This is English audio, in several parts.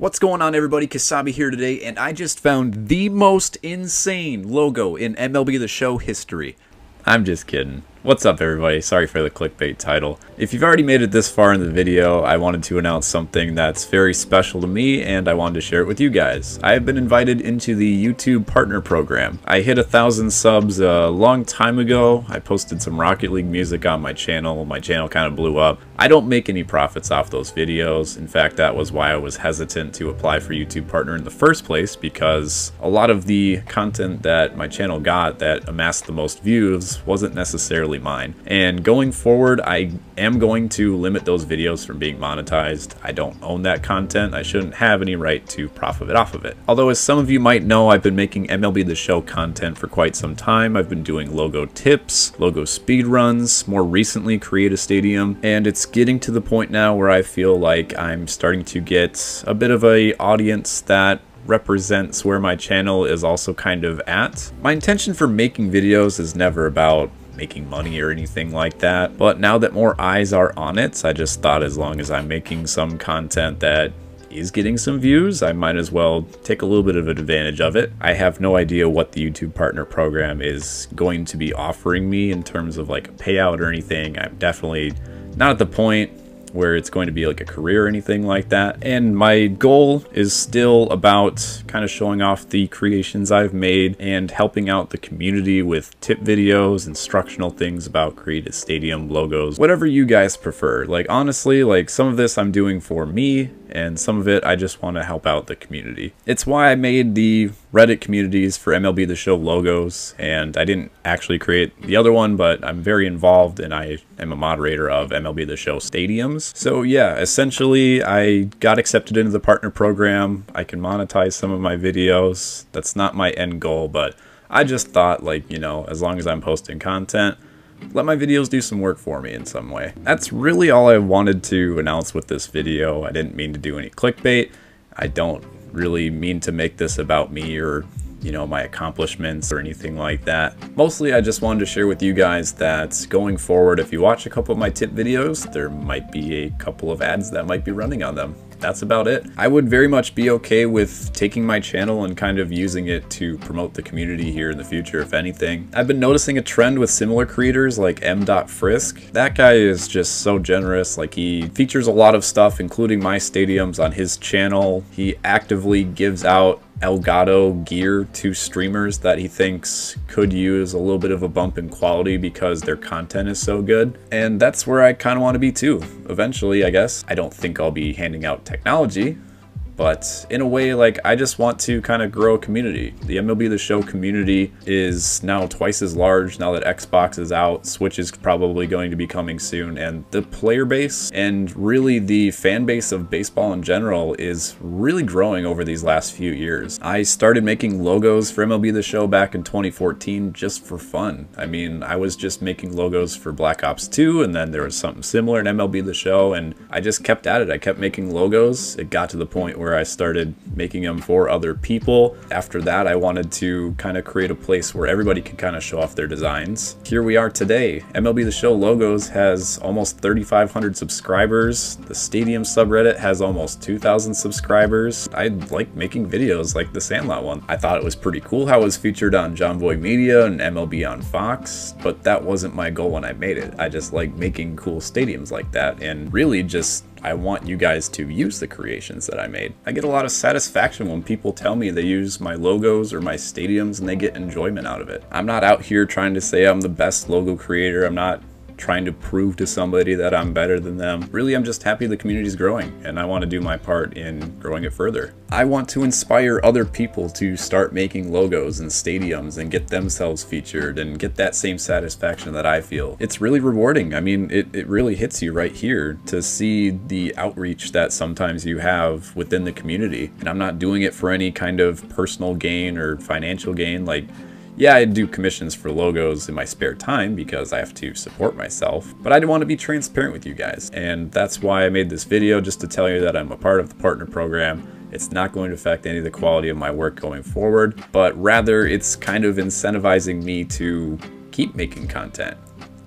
What's going on everybody, Kasabe here today, and I just found the most insane logo in MLB The Show history. I'm just kidding. What's up everybody? Sorry for the clickbait title. If you've already made it this far in the video, I wanted to announce something that's very special to me and I wanted to share it with you guys. I have been invited into the YouTube Partner Program. I hit a thousand subs a long time ago. I posted some Rocket League music on my channel. My channel kind of blew up. I don't make any profits off those videos. In fact, that was why I was hesitant to apply for YouTube Partner in the first place because a lot of the content that my channel got that amassed the most views wasn't necessarily mine. And going forward, I am going to limit those videos from being monetized. I don't own that content. I shouldn't have any right to profit off of it. Although as some of you might know, I've been making MLB The Show content for quite some time. I've been doing logo tips, logo speed runs, more recently create a stadium, and it's getting to the point now where I feel like I'm starting to get a bit of a audience that represents where my channel is also kind of at. My intention for making videos is never about making money or anything like that. But now that more eyes are on it, I just thought as long as I'm making some content that is getting some views, I might as well take a little bit of advantage of it. I have no idea what the YouTube Partner Program is going to be offering me in terms of like a payout or anything. I'm definitely not at the point where it's going to be like a career or anything like that. And my goal is still about kind of showing off the creations I've made and helping out the community with tip videos, instructional things about creative stadium logos, whatever you guys prefer. Like honestly, like some of this I'm doing for me and some of it I just want to help out the community. It's why I made the Reddit communities for MLB The Show logos, and I didn't actually create the other one, but I'm very involved and I am a moderator of MLB The Show stadiums. So yeah, essentially I got accepted into the partner program. I can monetize some of my videos. That's not my end goal, but I just thought like, you know, as long as I'm posting content, let my videos do some work for me in some way. That's really all I wanted to announce with this video. I didn't mean to do any clickbait. I don't really mean to make this about me or you know, my accomplishments or anything like that. Mostly I just wanted to share with you guys that going forward, if you watch a couple of my tip videos, there might be a couple of ads that might be running on them that's about it. I would very much be okay with taking my channel and kind of using it to promote the community here in the future, if anything. I've been noticing a trend with similar creators like M.Frisk. That guy is just so generous. Like he features a lot of stuff, including my stadiums on his channel. He actively gives out Elgato gear to streamers that he thinks could use a little bit of a bump in quality because their content is so good. And that's where I kind of want to be too. Eventually, I guess. I don't think I'll be handing out technology but in a way, like I just want to kind of grow a community. The MLB The Show community is now twice as large now that Xbox is out. Switch is probably going to be coming soon, and the player base and really the fan base of baseball in general is really growing over these last few years. I started making logos for MLB The Show back in 2014 just for fun. I mean, I was just making logos for Black Ops 2, and then there was something similar in MLB The Show, and I just kept at it. I kept making logos. It got to the point where where I started making them for other people. After that, I wanted to kind of create a place where everybody could kind of show off their designs. Here we are today. MLB The Show Logos has almost 3,500 subscribers. The Stadium subreddit has almost 2,000 subscribers. I like making videos like the Sandlot one. I thought it was pretty cool how it was featured on Jomboy Media and MLB on Fox, but that wasn't my goal when I made it. I just like making cool stadiums like that and really just I want you guys to use the creations that I made. I get a lot of satisfaction when people tell me they use my logos or my stadiums and they get enjoyment out of it. I'm not out here trying to say I'm the best logo creator. I'm not trying to prove to somebody that I'm better than them. Really, I'm just happy the community's growing and I want to do my part in growing it further. I want to inspire other people to start making logos and stadiums and get themselves featured and get that same satisfaction that I feel. It's really rewarding. I mean, it, it really hits you right here to see the outreach that sometimes you have within the community. And I'm not doing it for any kind of personal gain or financial gain. Like, yeah, I do commissions for logos in my spare time because I have to support myself, but I want to be transparent with you guys. And that's why I made this video, just to tell you that I'm a part of the partner program. It's not going to affect any of the quality of my work going forward, but rather it's kind of incentivizing me to keep making content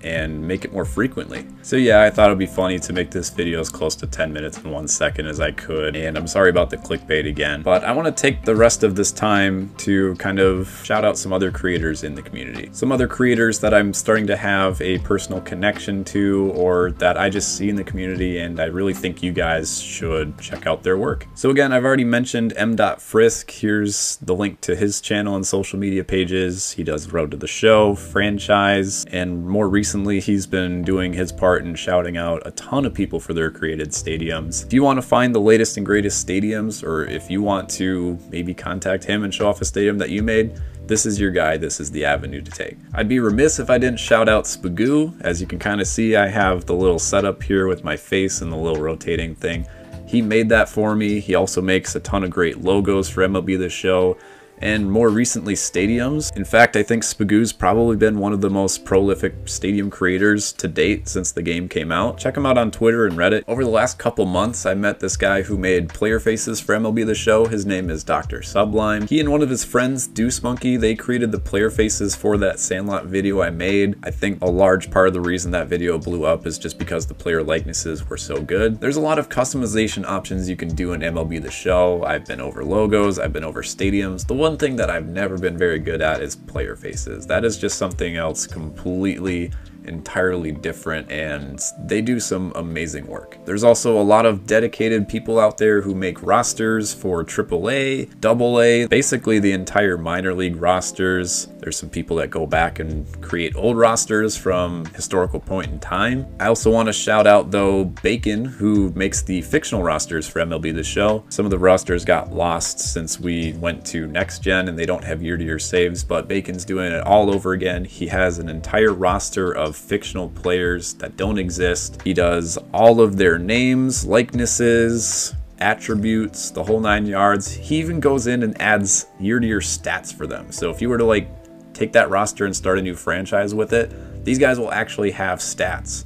and make it more frequently. So yeah, I thought it'd be funny to make this video as close to 10 minutes and one second as I could. And I'm sorry about the clickbait again, but I want to take the rest of this time to kind of shout out some other creators in the community. Some other creators that I'm starting to have a personal connection to or that I just see in the community and I really think you guys should check out their work. So again, I've already mentioned M. Frisk. Here's the link to his channel and social media pages. He does Road to the Show, franchise, and more recently he's been doing his part in shouting out a ton of people for their created stadiums. If you want to find the latest and greatest stadiums, or if you want to maybe contact him and show off a stadium that you made, this is your guy, this is the avenue to take. I'd be remiss if I didn't shout out Spagoo. As you can kind of see, I have the little setup here with my face and the little rotating thing. He made that for me. He also makes a ton of great logos for MLB The Show and more recently stadiums. In fact, I think Spagoo's probably been one of the most prolific stadium creators to date since the game came out. Check him out on Twitter and Reddit. Over the last couple months, I met this guy who made player faces for MLB The Show. His name is Dr. Sublime. He and one of his friends, Deuce Monkey, they created the player faces for that Sandlot video I made. I think a large part of the reason that video blew up is just because the player likenesses were so good. There's a lot of customization options you can do in MLB The Show. I've been over logos, I've been over stadiums. The one thing that I've never been very good at is player faces. That is just something else completely entirely different and they do some amazing work. There's also a lot of dedicated people out there who make rosters for AAA, AA, basically the entire minor league rosters. There's some people that go back and create old rosters from historical point in time. I also want to shout out though Bacon who makes the fictional rosters for MLB The Show. Some of the rosters got lost since we went to next gen and they don't have year-to-year -year saves, but Bacon's doing it all over again. He has an entire roster of fictional players that don't exist. He does all of their names, likenesses, attributes, the whole nine yards. He even goes in and adds year-to-year -year stats for them. So if you were to like take that roster and start a new franchise with it, these guys will actually have stats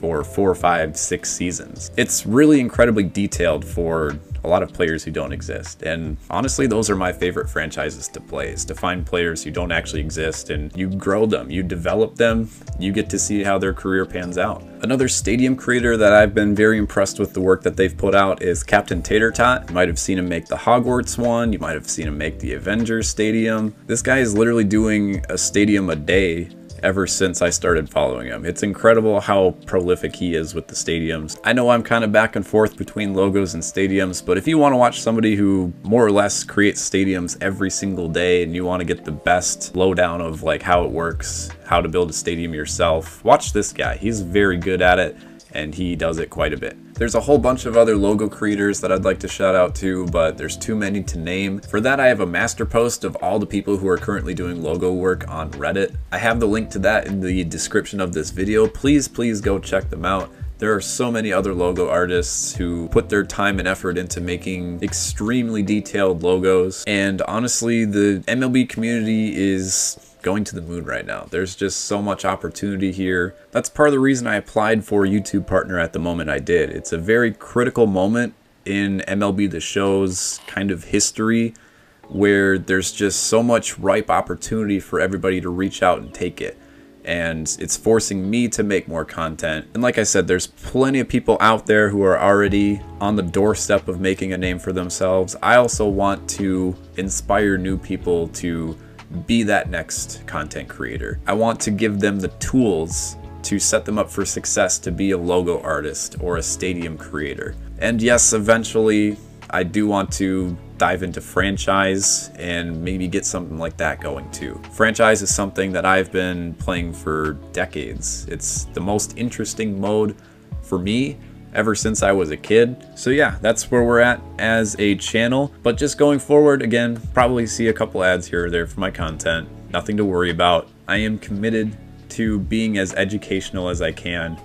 for four, five, six seasons. It's really incredibly detailed for a lot of players who don't exist. And honestly, those are my favorite franchises to play, is to find players who don't actually exist and you grow them, you develop them, you get to see how their career pans out. Another stadium creator that I've been very impressed with the work that they've put out is Captain Tater Tot. You might have seen him make the Hogwarts one, you might have seen him make the Avengers Stadium. This guy is literally doing a stadium a day ever since I started following him. It's incredible how prolific he is with the stadiums. I know I'm kind of back and forth between logos and stadiums, but if you want to watch somebody who more or less creates stadiums every single day and you want to get the best lowdown of like how it works, how to build a stadium yourself, watch this guy. He's very good at it and he does it quite a bit. There's a whole bunch of other logo creators that I'd like to shout out to, but there's too many to name. For that, I have a master post of all the people who are currently doing logo work on Reddit. I have the link to that in the description of this video. Please, please go check them out. There are so many other logo artists who put their time and effort into making extremely detailed logos. And honestly, the MLB community is going to the moon right now. There's just so much opportunity here. That's part of the reason I applied for YouTube partner at the moment I did. It's a very critical moment in MLB The Show's kind of history where there's just so much ripe opportunity for everybody to reach out and take it. And it's forcing me to make more content. And like I said, there's plenty of people out there who are already on the doorstep of making a name for themselves. I also want to inspire new people to be that next content creator. I want to give them the tools to set them up for success to be a logo artist or a stadium creator. And yes, eventually I do want to dive into franchise and maybe get something like that going too. Franchise is something that I've been playing for decades. It's the most interesting mode for me ever since I was a kid. So yeah, that's where we're at as a channel. But just going forward, again, probably see a couple ads here or there for my content. Nothing to worry about. I am committed to being as educational as I can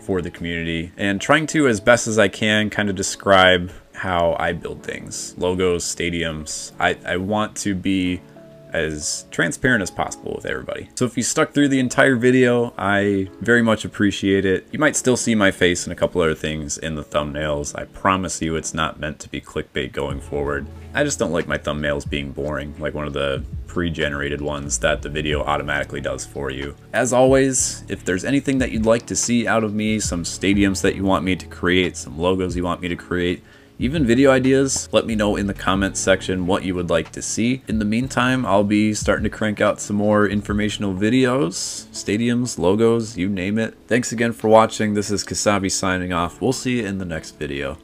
for the community and trying to, as best as I can, kind of describe how I build things. Logos, stadiums. I, I want to be as transparent as possible with everybody. So if you stuck through the entire video, I very much appreciate it. You might still see my face and a couple other things in the thumbnails. I promise you it's not meant to be clickbait going forward. I just don't like my thumbnails being boring, like one of the pre-generated ones that the video automatically does for you. As always, if there's anything that you'd like to see out of me, some stadiums that you want me to create, some logos you want me to create, even video ideas, let me know in the comments section what you would like to see. In the meantime, I'll be starting to crank out some more informational videos, stadiums, logos, you name it. Thanks again for watching. This is Kasabe signing off. We'll see you in the next video.